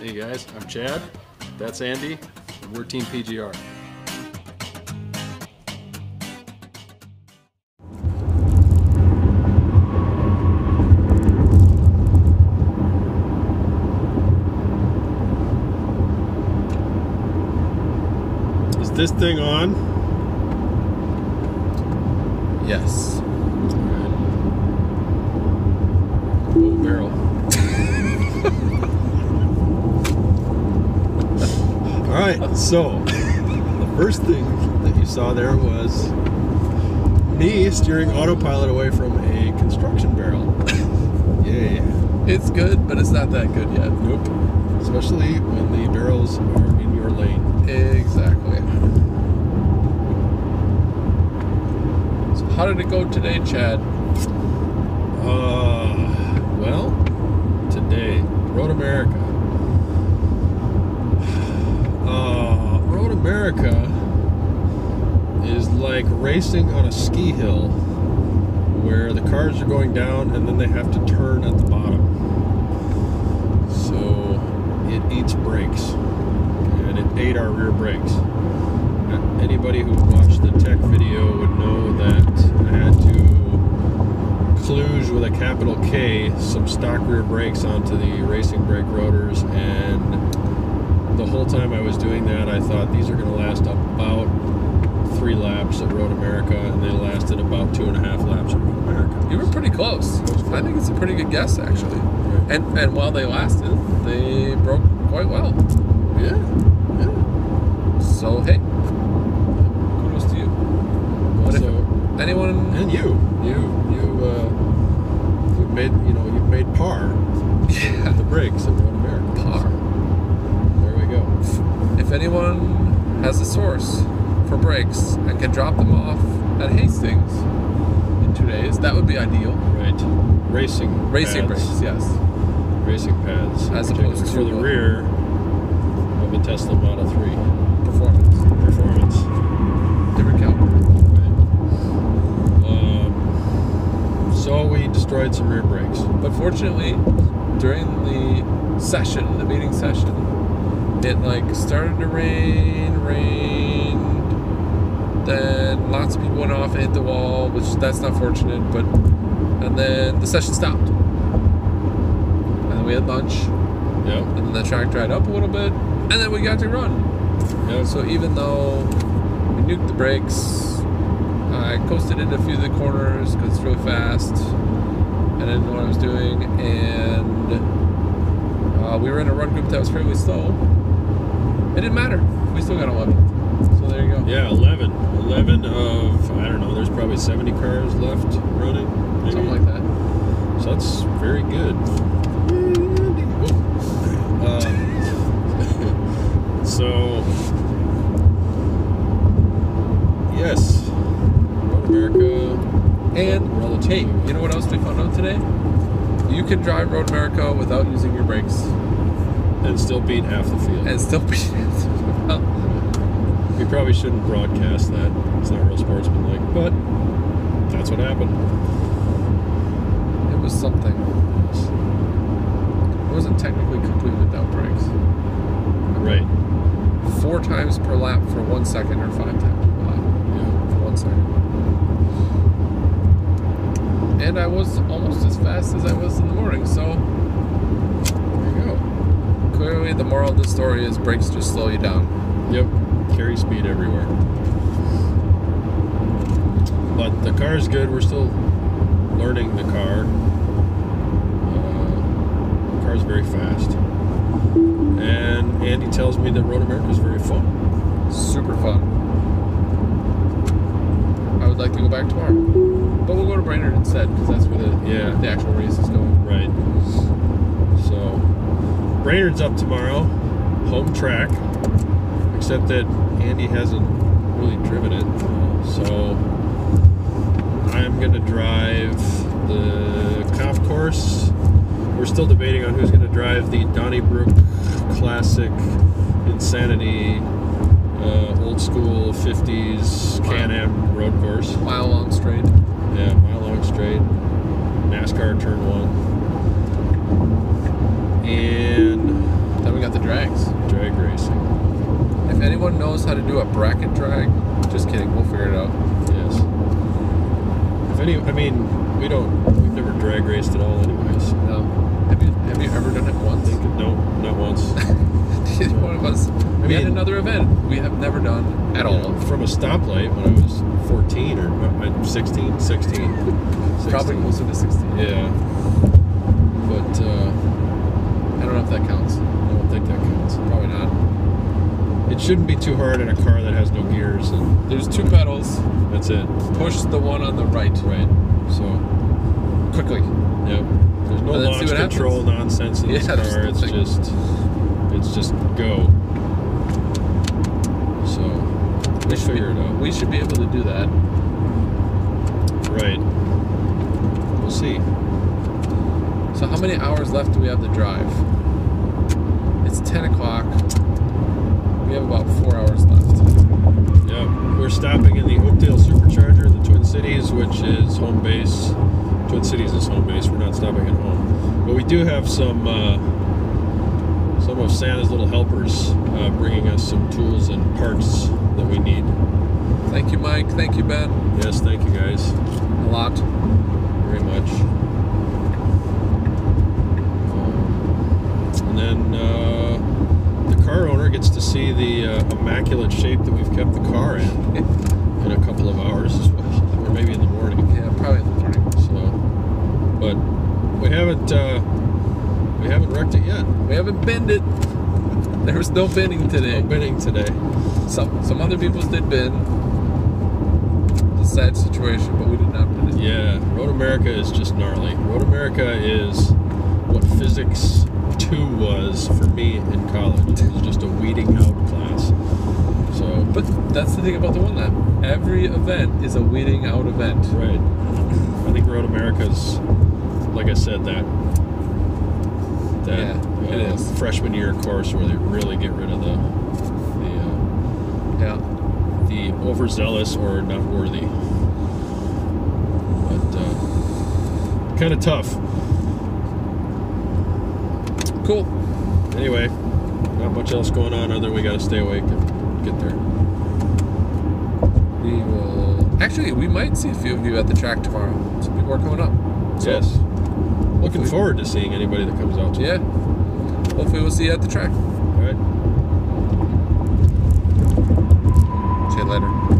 Hey guys, I'm Chad. That's Andy. And we're Team PGR. Is this thing on? Yes. Barrel. All right, so the first thing that you saw there was me steering autopilot away from a construction barrel. Yay. It's good, but it's not that good yet. Nope. Especially when the barrels are in your lane. Exactly. So how did it go today, Chad? Uh, well, today, Road America. Uh, Road America is like racing on a ski hill where the cars are going down and then they have to turn at the bottom. So it eats brakes. And it ate our rear brakes. Anybody who watched the tech video would know that I had to kludge with a capital K some stock rear brakes onto the racing brake rotors, and the whole time I was doing that, I thought these are going to last about three laps at Road America, and they lasted about two and a half laps at Road America. You were pretty close. I think it's a pretty good guess, actually. And and while they lasted, they broke quite well. Yeah, yeah. So hey, kudos to you. If So, anyone, and you, you, you, uh, you made, you know, you made par yeah, the brakes at Road America. par. Go. If anyone has a source for brakes and can drop them off at Hastings in two days, that would be ideal. Right. Racing. Racing pads. brakes, yes. racing pads As opposed to, for the rear of a Tesla Model 3 Performance. performance. Different caliber. Um, so we destroyed some rear brakes. But fortunately, during the session, the meeting session, it like started to rain, rained. Then lots of people went off and hit the wall, which that's not fortunate. But and then the session stopped, and then we had lunch, Yep. and then the track dried up a little bit, and then we got to run. Yep. So even though we nuked the brakes, I coasted into a few of the corners because it's really fast. I didn't know what I was doing, and uh, we were in a run group that was fairly slow. It didn't matter. We still got 11. So there you go. Yeah, 11. 11 of, I don't know, there's probably 70 cars left running. Maybe. Something like that. So that's very good. Um, so, yes, Road America. And Roll relative. hey, you know what else we found out today? You can drive Road America without using your brakes and still beat half the field. and still be. well, we probably shouldn't broadcast that. It's not real sportsmanlike, but that's what happened. it was something. It wasn't technically complete without brakes. Right. four times per lap for one second or five times per lap Yeah. for one second. And I was almost as fast as I was in the morning, so There you go. clearly the moral of the story is brakes just slow you down. Yep. Carry speed everywhere. But the car is good. We're still learning the car. Uh, the car's very fast. And Andy tells me that Road America is very fun. Super fun. I would like to go back tomorrow. But we'll go to Brainerd instead, because that's where the, Yeah. the actual race is going. Right. So, Brainerd's up tomorrow, home track, except that Andy hasn't really driven it. So, I'm going to drive the comp course. We're still debating on who's going to drive the Donnybrook Classic Insanity uh, old school 50s Can Am road course. Mile long straight. Yeah, mile long straight. NASCAR turn one. And Then we got the drags. drag racing. If anyone knows how to do a bracket drag, just kidding, we'll figure it out. Yes. If any, I mean, we don't. We've never drag raced at all, anyways. No. Have you ever done it once? Think no, not once. One of us. we had mean- another event we have never done at all. From a stoplight when I was 14 or uh, 16, 16. Probably 16. closer to 16. Yeah. But uh, I don't know if that counts. I don't think that counts. Probably not. It shouldn't be too hard in a car that has no gears, and There's two pedals. that's it. Push the one on the right. Right. So, Quickly. yep. There's no launch control happens. nonsense in this Yeah, there's car. It's just, it's just go. So, we should be- figure it out. We should be able to do that. Right. We'll see. So how many hours left do we have to drive? It's 10 o'clock. We have about four hours left. Yeah, we're stopping in the Oakdale Supercharger in the Twin Cities, which is home base. Twin Cities is home base. We're not stopping at home, but we do have some uh, some of Santa's little helpers uh, bringing us some tools and parts that we need. Thank you, Mike. Thank you, Ben. Yes, thank you guys A lot. very much. Um, and then uh, the car owner gets to see the uh, immaculate shape that we've kept the car in in a couple of hours as well, or maybe in the morning. Yeah, probably in the morning. So, but we haven't uh, we haven't wrecked it yet. We haven't bend it. There was no bending today. No binning today. Some some other people's did bend. It's a sad situation, but we did not bend it. Yeah, Road America is just gnarly. Road America is what physics two was for me in college. It was just a weeding out class. So, But that's the thing about the one lap. Every event is a weeding out event. right. I think Road America's, like I said, that that Yeah, it uh, is. freshman year course where they really get rid of the the. Uh, Yeah. the overzealous or not worthy. But uh, kind of tough. Cool. Anyway, not much else going on other than we got to stay awake and get there. We will. Actually, we might see a few of you at the track tomorrow. Some people are coming up. So, yes. Looking hopefully- forward to seeing anybody that comes out. Yeah. Hopefully, we'll see you at the track. All right. See you later.